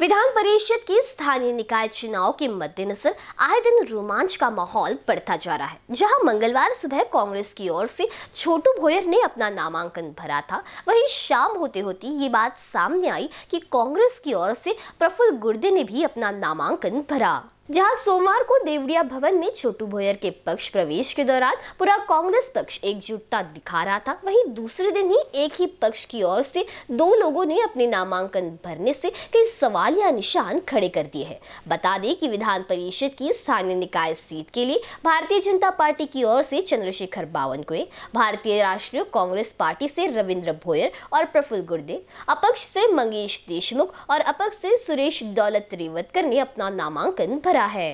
विधान परिषद की स्थानीय निकाय चुनाव के मद्देनजर आए दिन रोमांच का माहौल बढ़ता जा रहा है, जहाँ मंगलवार सुबह कांग्रेस की ओर से छोटू भोयर ने अपना नामांकन भरा था। वहीं शाम होते होते ये बात सामने आई कि कांग्रेस की ओर से प्रफुल्ल गुर्दे ने भी अपना नामांकन भरा। जहाँ सोमवार को देवड़िया भवन में छोटू भोयर के पक्ष प्रवेश के दौरान पूरा कांग्रेस पक्ष एकजुटता दिखा रहा था। वहीं दूसरे दिन ही एक ही पक्ष की ओर से दो लोगों ने अपने नामांकन भरने से कई सवाल या निशान खड़े कर दिए हैं। बता दें कि विधान परिषद की स्थानीय निकाय सीट के लिए भारतीय जनता पार्टी की ओर से चंद्रशेखर बावनकुए भारतीय राष्ट्रीय कांग्रेस पार्टी से रविंद्र भोयर और प्रफुल्ल गुर्दे, अपक्ष से मंगेश देशमुख और अपक्ष से सुरेश दौलत रेवतकर ने अपना नामांकन भरा है।